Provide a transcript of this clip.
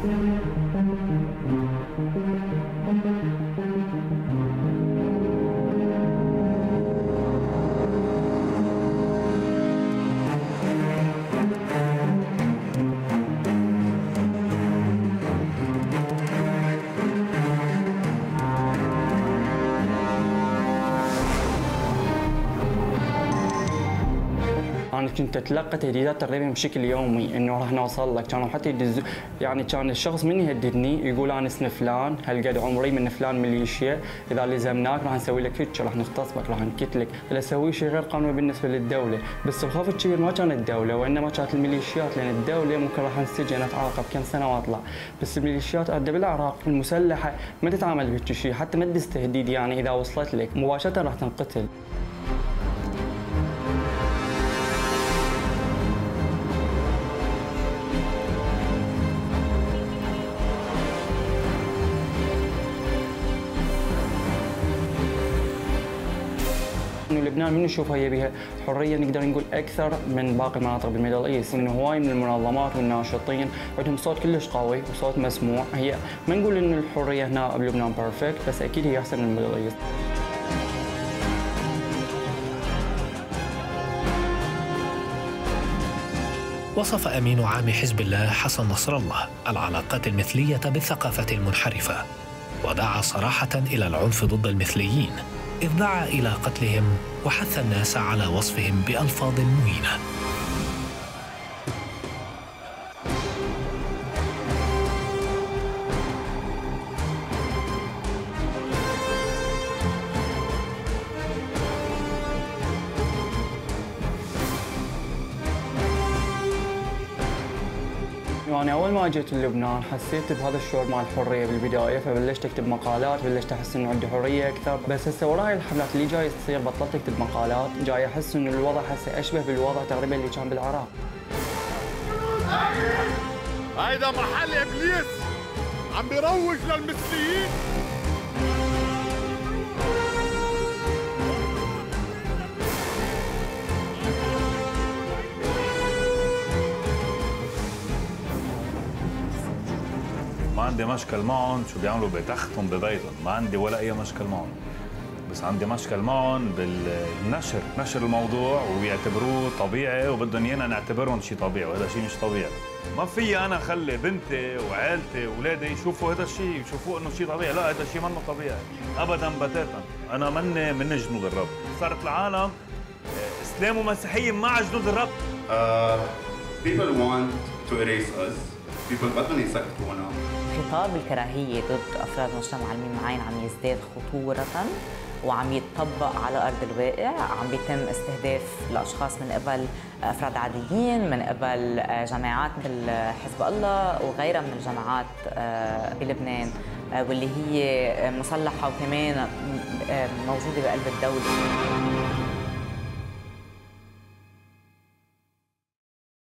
Thank you. أنا كنت اتلقى تهديدات تقريبا بشكل يومي إنه راح نوصل لك. كانوا حتى يدزوا يعني كان الشخص من يهددني يقول أنا اسمي فلان هالقد عمري من فلان ميليشيا إذا لزمناك راح نسوي لك هيك راح نغتصبك راح نقتلك أسوي شيء غير قانوني بالنسبة للدولة. بس الخوف الكبير ما كان الدولة وانما كانت الميليشيات لأن الدولة ممكن راح انسجن أتعاقب كم سنة واطلع بس الميليشيات عندنا بالعراق المسلحة ما تتعامل بهيك شيء. حتى ما تدز تهديد يعني إذا وصلت لك مباشرة راح تنقتل. انه لبنان من نشوفها هي بها حرية. نقدر نقول أكثر من باقي المناطق بال Middle East انه هواي من المنظمات والناشطين عندهم صوت كلش قوي وصوت مسموع. هي ما نقول انه الحرية هنا بلبنان perfect بس أكيد هي أحسن من ال Middle East وصف أمين عام حزب الله حسن نصر الله العلاقات المثلية بالثقافة المنحرفة ودعا صراحة إلى العنف ضد المثليين. إذ دعا إلى قتلهم وحث الناس على وصفهم بألفاظ مهينة. يعني أول ما جيت لبنان حسيت بهذا الشعور مع الحرية بالبداية فبلشت أكتب مقالات بلشت أحس إنه عندي حرية أكثر. بس هسه وراي الحملات اللي جاي تصير بطلت أكتب مقالات جاي أحس إنه الوضع هسه أشبه بالوضع تقريبا اللي كان بالعراق. هيدا محل إبليس عم بيروج للمثليين. ما عندي مشكل معهم شو بيعملوا بتختهم ببيتهم؟ ما عندي ولا أي مشكل معهم. بس عندي مشكل معهم بالنشر نشر الموضوع ويعتبروه طبيعي وبدهم ايانا نعتبرهم شيء طبيعي وهذا شيء مش طبيعي. ما في أنا اخلي بنتي وعائلتي واولادي يشوفوا هذا الشيء يشوفوه إنه شيء طبيعي. لا هذا الشيء منه طبيعي. ابدا بتاتا. أنا مني من جنود الرب. صارت العالم إسلام ومسيحية مع جنود الرب. Uh, people want to erase us. People بدهم يسكتونا خطاب الكراهية ضد أفراد المجتمع المعين عم يزداد خطورة وعم يتطبق على أرض الواقع. عم بيتم استهداف الأشخاص من قبل أفراد عاديين من قبل جماعات مثل حزب الله وغيرها من الجماعات بلبنان واللي هي مسلحة وكمان موجودة بقلب الدولة.